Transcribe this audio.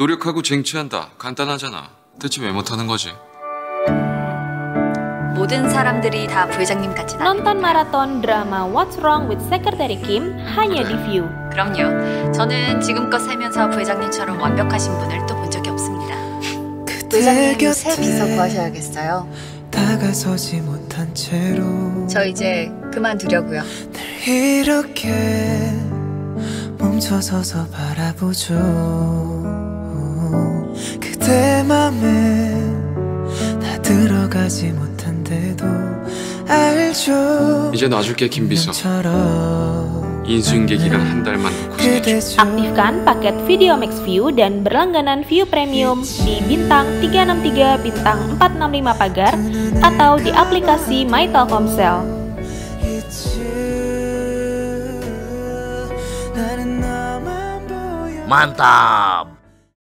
노력하고 쟁취한다. 간단하잖아. 대체 왜 못하는 거지? 모든 사람들이 다 부회장님 같진 않아요. Nonton maraton drama What's Wrong with Secretary Kim hanya di View. 그럼요. 저는 지금껏 살면서 부회장님처럼 완벽하신 분을 또 본 적이 없습니다. 부회장님 새 비서 구하셔야겠어요. 다가서지 못한 채로 저 이제 그만두려고요. 이렇게 멈춰서서 바라보죠 맘에 다 들어가지 못한데도 알죠 이제 놔줄게 김비서. 처럼 인수인계 기간 한 달만 놓고 생각해. 그대 Aktifkan paket Video Max View dan berlangganan View Premium di bintang 363 bintang 465 pagar atau di aplikasi My Telkomsel. 있지 나는 나만 보여 Mantap!